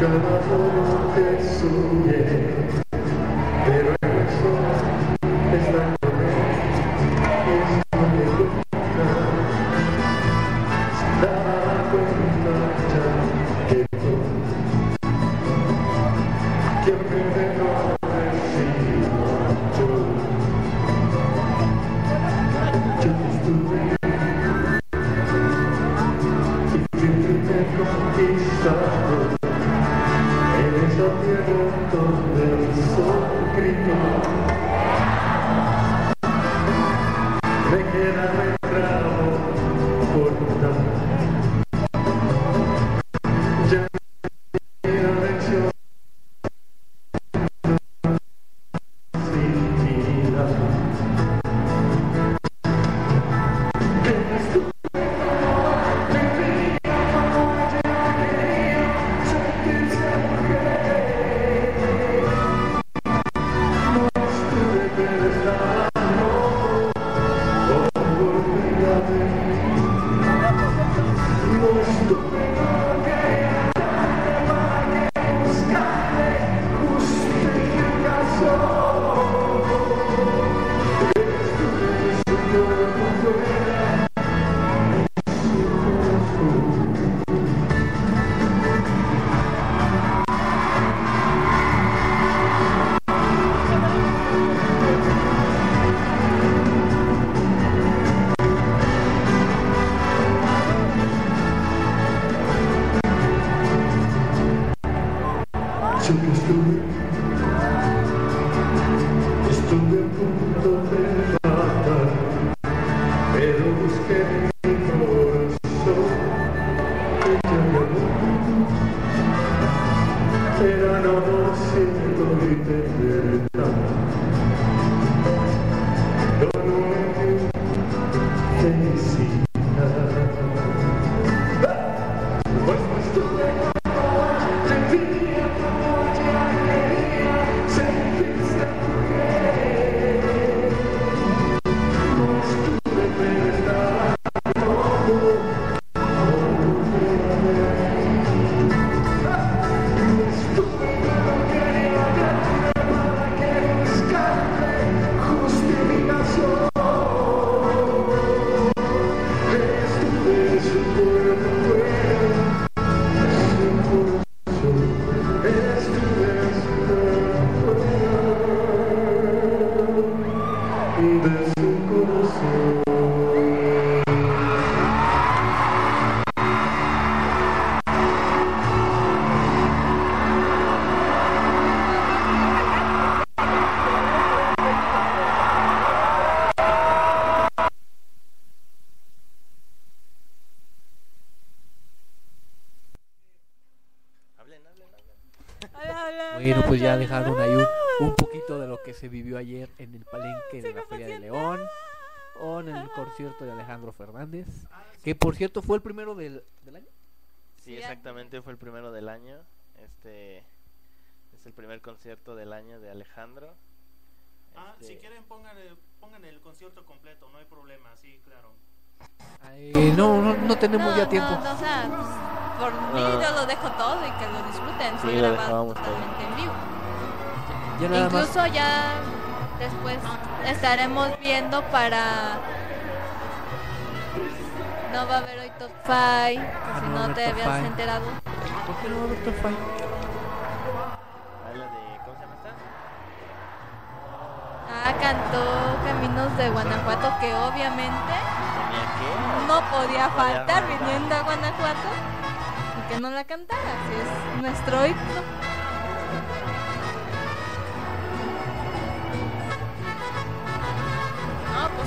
Cada voz te sube, pero Bueno, que se vivió ayer en el palenque de la Feria de León o en el concierto de Alejandro Fernández, que por cierto fue el primero del, año. Sí, exactamente, fue el primero del año. Este es el primer concierto del año de Alejandro. Ah, si este quieren pongan el, pongan el concierto completo, no hay problema, sí, claro. no, no, no, tenemos ya tiempo. No, o sea, por mí ah. yo lo dejo todo y que lo disfruten. Sí, lo grabado totalmente en vivo. Ya Incluso ya después estaremos viendo para. No va a haber hoy Top 5, ah, si no, te habías enterado. ¿Por qué no va a haber Top 5? Ah, cantó Caminos de Guanajuato, que obviamente no podía faltar viniendo a Guanajuato y que no la cantara, si es nuestro himno.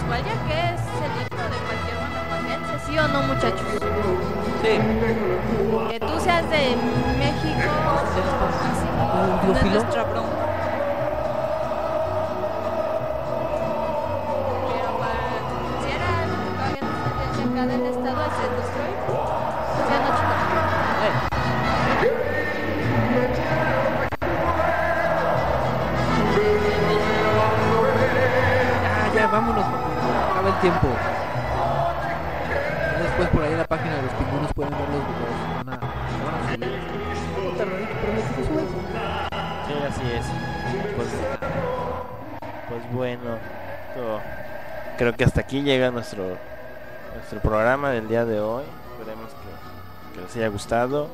No, pues que es el himno de cualquier guanajuatense, ¿sí o no, muchachos? Sí. Que tú seas de México, así, no es nuestra del estado. Ya no, Ya, ya, vámonos, tiempo. Después por ahí en la página de los pingüinos pueden ver los videos. Van a, van a subir. Sí, así es. Pues, pues bueno, creo que hasta aquí llega nuestro nuestro programa del día de hoy. Esperemos que, les haya gustado.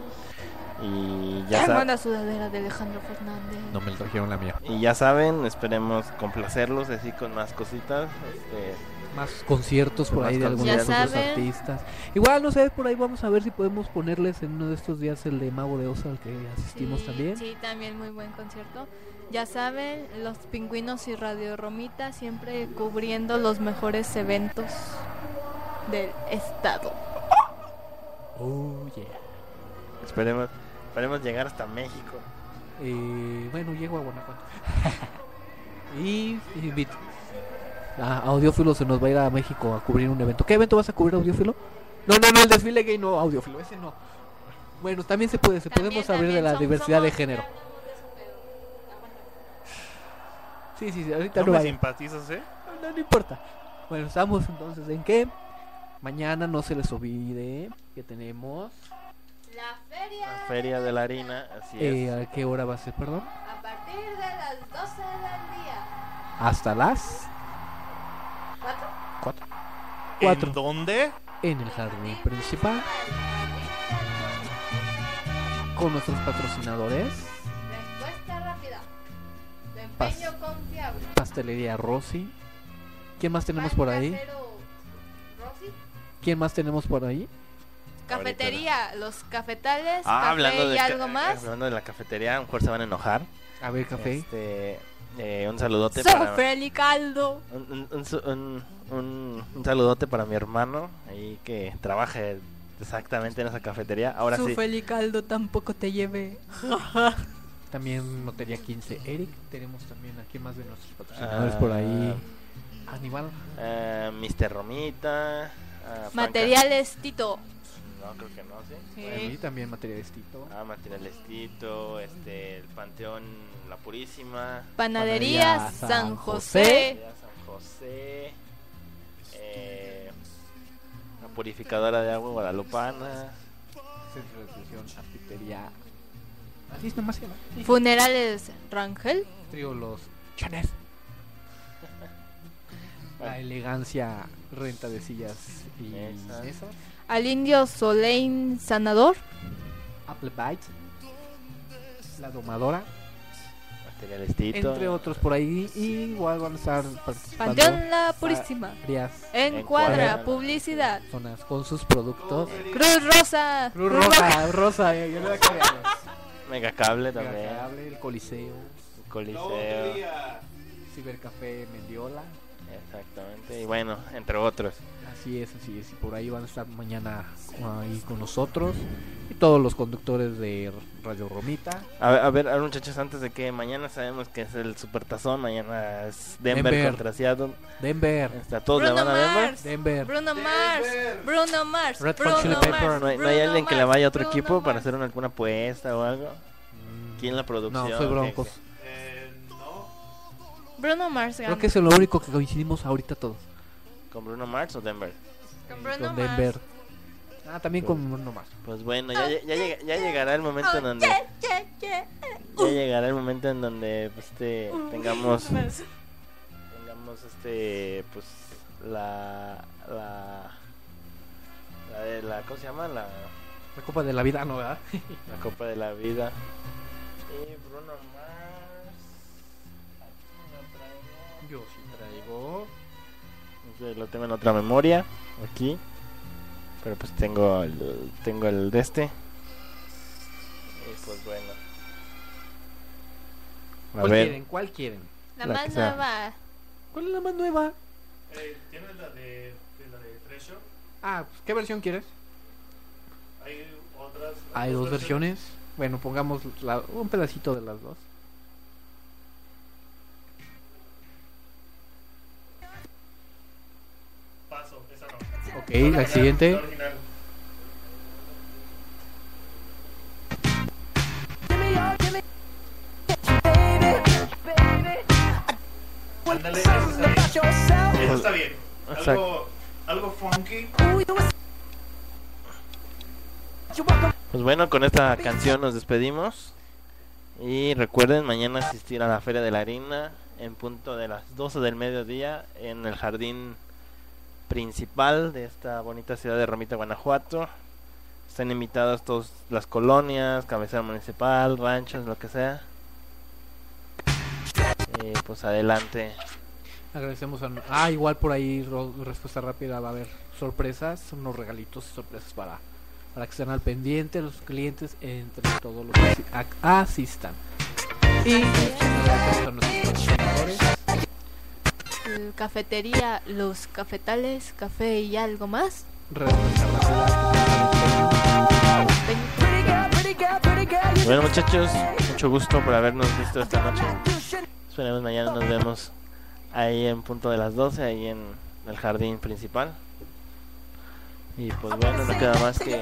Y ya saben. sudadera de Alejandro Fernández. No me trajeron la mía. Y ya saben, esperemos complacerlos así con más cositas. Este, más conciertos por Más ahí de algunos. Ya otros artistas. Igual, no sé, por ahí vamos a ver si podemos ponerles en uno de estos días el de Mago de Osa al que asistimos Sí, también. Sí, también muy buen concierto. Ya saben, los pingüinos y Radio Romita siempre cubriendo los mejores eventos del estado. Oh, yeah. Esperemos, esperemos llegar hasta México. Eh, bueno, llego a Guanajuato. y, y Ah, Audiófilo se nos va a ir a México a cubrir un evento. ¿Qué evento vas a cubrir, Audiófilo? No, no, no, el desfile gay no, Audiófilo, ese no. Bueno, también se puede, se También, podemos abrir de la diversidad de género. Sí, sí, sí, ahorita No no, me vaya. simpatizas, ¿eh? No, no importa. Bueno, estamos entonces en que mañana no se les olvide que tenemos. La feria. La Feria de la Harina, así Eh, es. ¿A qué hora va a ser, perdón? A partir de las 12 del día. Hasta las ¿Cuatro? 4. 4. ¿En dónde? en el jardín principal con nuestros patrocinadores Respuesta rápida. Tu Pas- empeño confiable. Pastelería Rosy. ¿Quién más tenemos por ahí? Pan Rosy. ¿Quién más tenemos por ahí? Cafetería, los cafetales, Ah, café hablando y de, ca- algo más. hablando de la cafetería, a lo mejor se van a enojar. A ver, café. Este, eh, un saludote para Sofre y caldo. un, un- un un- un- saludote para mi hermano ahí que trabaja exactamente en esa cafetería. Ahora sí. Sofre y caldo tampoco te lleve. También Notería 15 Eric. Tenemos también aquí más de nuestros patrocinadores Ah. por ahí. Aníbal. eh, Mr. Romita. ah, Materiales Tito. No, creo que no, sí. Ahí también Materiales Tito. Ah, Materiales Tito, este, el Panteón La Purísima. Panadería Panadería San San José. Panadería San José. Eh, la Purificadora de Agua Guadalupana. Centro de Distribución Arquitería. Así nomás se llama. Sí. Funerales Rangel. Trío Los Chanes. La elegancia renta de sillas y Mesas. mesas. Al indio Solein Sanador. Apple Bite. La domadora. Entre otros por ahí. Y igual van a estar participando. Panteón La Purísima. Encuadra. Publicidad. personas con sus productos. Cruz Rosa. Cruz Roja, Rosa, eh, yo no la quería. Mega Cable también. Cable, el Coliseo, el Coliseo. Cibercafé Mendiola. Exactamente. Y bueno, entre otros. Así es, así es. Y por ahí van a estar mañana ahí con nosotros. Y todos los conductores de Radio Romita. A ver, a ver, a ver, muchachos, antes de que mañana sabemos que es el Supertazón, mañana es Denver, Denver. contra Seattle. Denver. ¿A todos le Bruno van a Denver? Mars. Denver. Bruno Mars. Bruno Mars. Red Bruno Mars. ¿No hay, no hay Bruno alguien que le Mars, vaya a otro Bruno equipo para Mars. hacer una, alguna apuesta o algo? ¿Quién la producción? No, fue ¿Qué- Broncos. Eh, no. Bruno Mars. Creo gana. que es lo único que coincidimos ahorita todos. ¿Con Bruno Mars o Denver? Con Bruno Con Mars. Denver. Ah, también con Bruno Mars. Pues bueno, ya, ya, llega- ya llegará el momento en donde Che, che, che. ya llegará el momento en donde pues, este, tengamos tengamos este pues la la la de la ¿cómo se llama? la La Copa de la Vida, ¿no, verdad? La Copa de la Vida. Y Bruno Mars. Aquí traigo. Yo sí traigo. Sé, Lo tengo en otra memoria. Aquí. Pero pues tengo el, tengo el de este. Y pues bueno. A ¿Cuál ver. quieren? ¿Cuál quieren? La, La más nueva. ¿Cuál es la más nueva? Eh, ¿Tienes la de, de la de Treasure? Ah, pues, ¿qué versión quieres? Hay otras. Hay dos versiones. Bueno, pongamos la- un pedacito de las dos. Ok, la siguiente. Ándale, esa está bien. Algo funky. Pues bueno, con esta canción nos despedimos. Y recuerden mañana asistir a la Feria de la Harina en punto de las 12 del mediodía en el jardín principal de esta bonita ciudad de Romita, Guanajuato. Están invitadas todas las colonias, cabecera municipal, ranchos, lo que sea. Y pues adelante. Agradecemos a... Ah, igual por ahí, respuesta rápida, va a haber sorpresas, unos regalitos y sorpresas para, para que estén al pendiente los clientes entre todos los que asistan. Y Cafetería Los Cafetales, café y algo más. Bueno muchachos, mucho gusto por habernos visto esta noche. Esperemos mañana nos vemos ahí en punto de las 12, ahí en el jardín principal. Y pues bueno, no queda más que...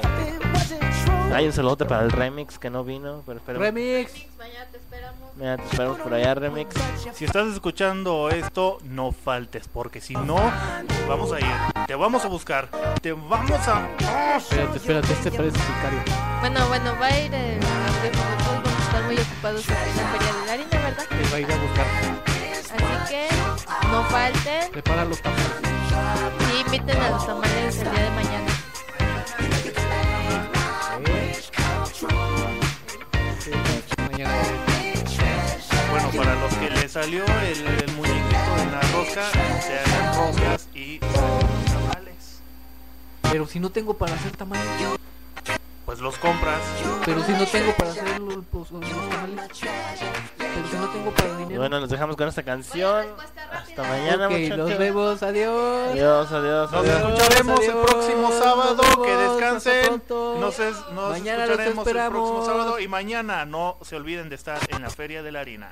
Hay un saludo para el remix que no vino, pero esperemos. Remix. Mañana te esperamos. Mañana te esperamos por allá, remix. Si estás escuchando esto, no faltes, porque si no, vamos a ir. Te vamos a buscar. Te vamos a... Espérate, espérate, este parece sicario. Bueno, bueno, va a ir el... Nosotros vamos a estar muy ocupados en la Feria de la Harina, ¿verdad? Te va a ir a buscar. Así que no falten. Prepara los tamales. Sí, inviten a los tamales el día de mañana. Para los que le salió el, el muñequito en la rosca, se hagan roscas y tamales. Pero si no tengo para hacer tamales, pues los compras. Pero si no tengo para hacer los, los tamales. Pero si no tengo para dinero. Bueno, nos dejamos con esta canción. Hasta mañana, okay, muchachos. Nos vemos, adiós. Adiós, adiós. Nos adiós. escucharemos adiós, el próximo sábado. que descansen. Nos, es- nos Mañana escucharemos el próximo esperamos. sábado. Y mañana no se olviden de estar en la Feria de la Harina.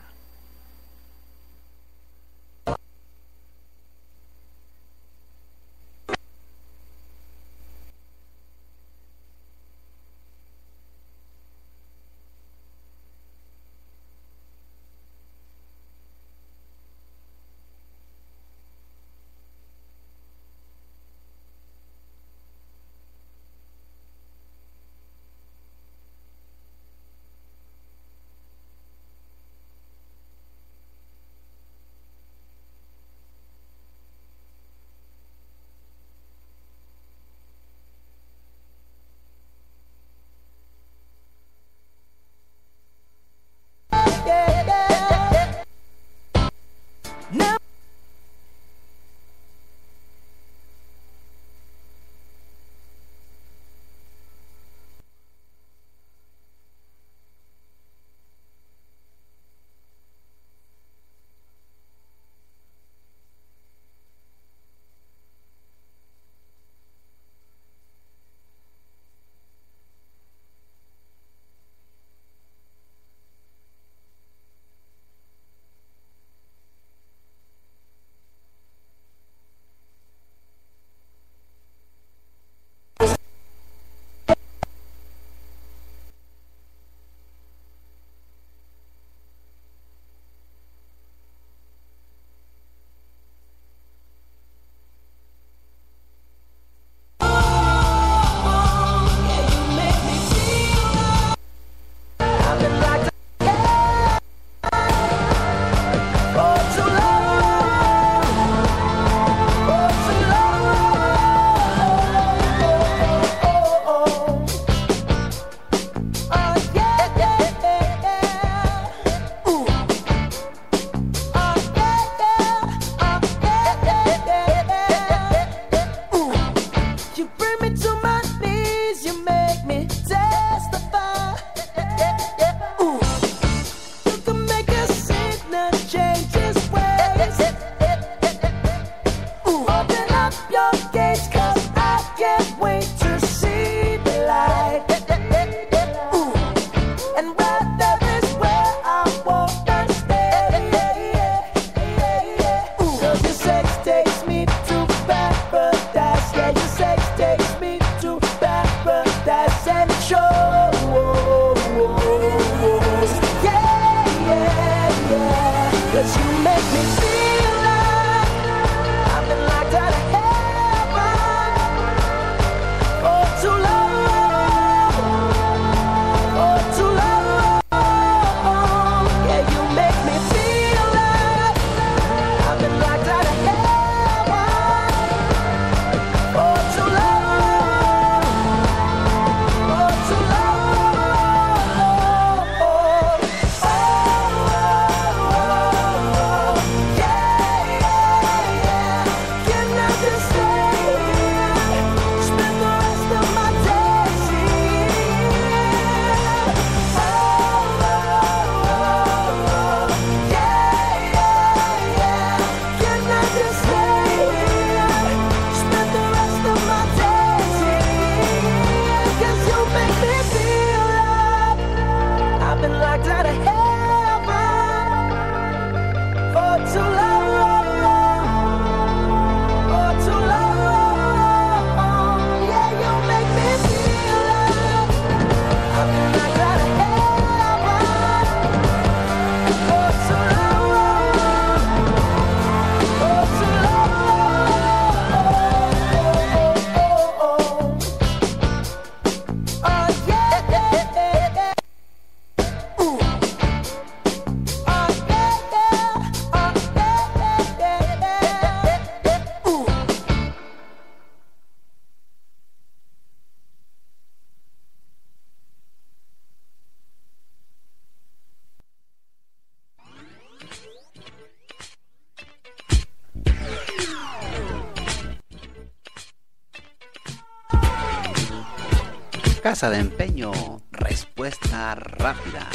Casa de Empeño, respuesta rápida.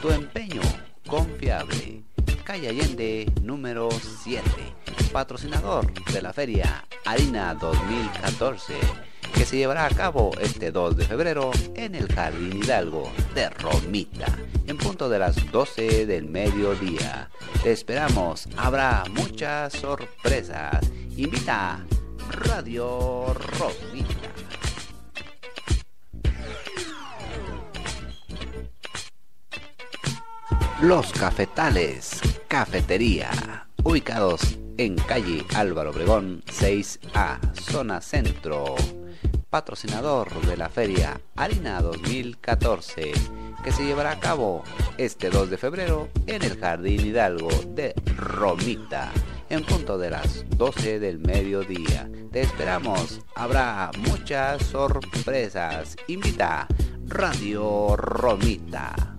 Tu empeño confiable. Calle Allende, número 7. Patrocinador de la feria Harina 2014, que se llevará a cabo este 2 de febrero en el Jardín Hidalgo de Romita, en punto de las 12 del mediodía. Te esperamos, habrá muchas sorpresas. Invita Radio Romita. Los Cafetales, cafetería, ubicados en calle Álvaro Obregón 6A, zona centro. Patrocinador de la feria Harina 2014, que se llevará a cabo este 2 de febrero en el Jardín Hidalgo de Romita, en punto de las 12 del mediodía. Te esperamos, habrá muchas sorpresas. Invita Radio Romita.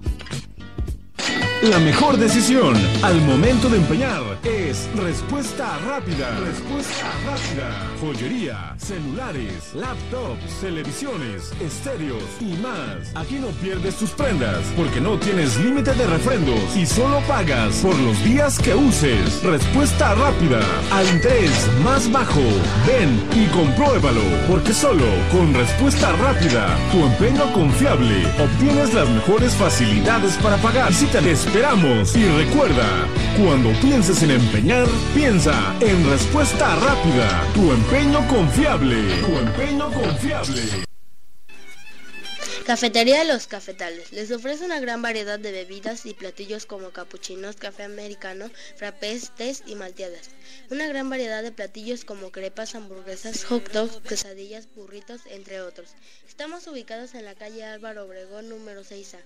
La mejor decisión al momento de empeñar es respuesta rápida. Respuesta rápida. Joyería, celulares, laptops, televisiones, estéreos y más. Aquí no pierdes tus prendas porque no tienes límite de refrendos y solo pagas por los días que uses. Respuesta rápida al interés más bajo. Ven y compruébalo porque solo con respuesta rápida, tu empeño confiable, obtienes las mejores facilidades para pagar. Visítales esperamos. Y recuerda, cuando pienses en empeñar, piensa en respuesta rápida. Tu empeño confiable. Tu empeño confiable. Cafetería los Cafetales. Les ofrece una gran variedad de bebidas y platillos como capuchinos, café americano, frappés, tés y malteadas. Una gran variedad de platillos como crepas, hamburguesas, hot dogs, quesadillas, burritos, entre otros. Estamos ubicados en la calle Álvaro Obregón número 6A.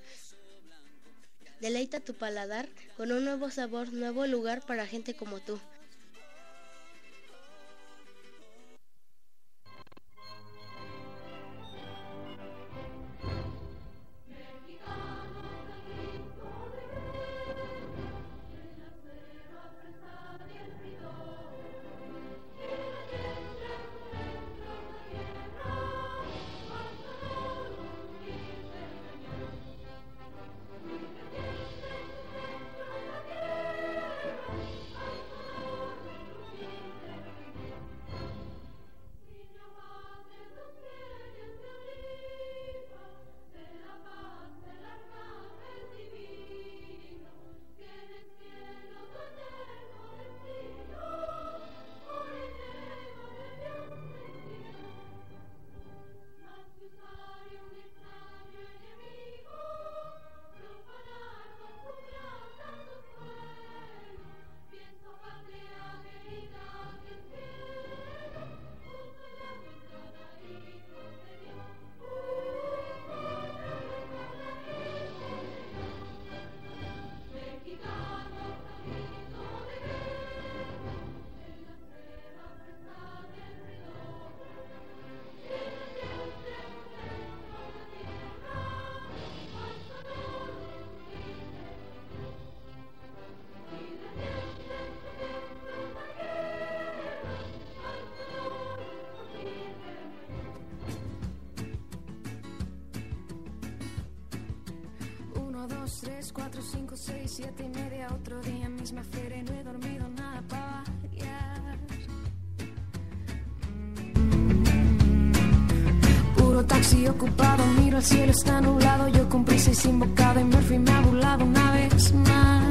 Deleita tu paladar con un nuevo sabor, nuevo lugar para gente como tú. 2, 4, 5, 6, 7 y media, otro día, misma feria no he dormido nada para variar. Puro taxi ocupado, miro al cielo, está nublado, yo con prisa y sin bocado y Murphy me ha burlado una vez más.